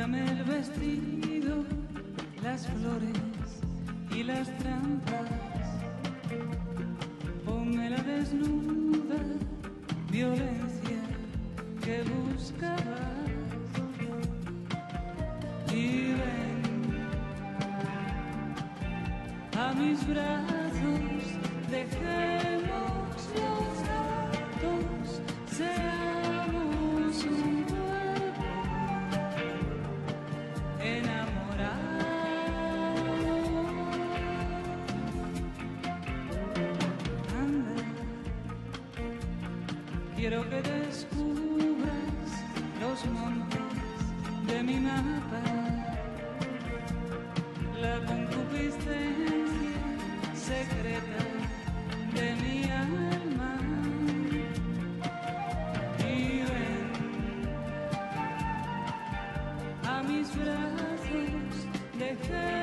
Quítame el vestido, las flores y las trampas. Ponme la desnuda, violencia que buscabas. Y a mis brazos, quiero que descubras los montes de mi mapa la concupiscencia secreta de mi alma. Y ven a mis brazos, dejemos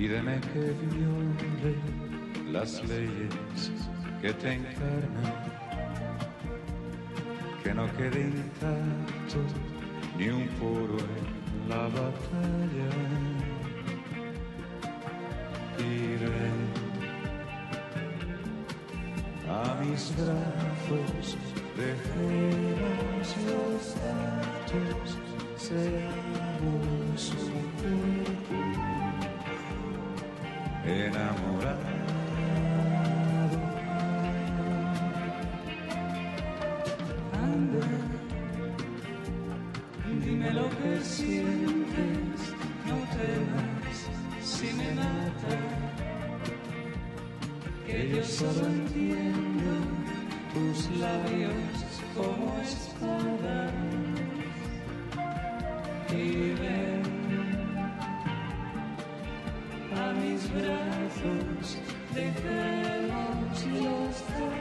pídeme que viole las leyes que te encarnan, que no quede intacto ni un poro en la batalla. Ven a mis brazos, dejemos los datos, seamos enamorado. Anda, dime lo que sientes, no temas si me mata, que yo solo entiendo tus labios como espadas a mis brazos, dejemos los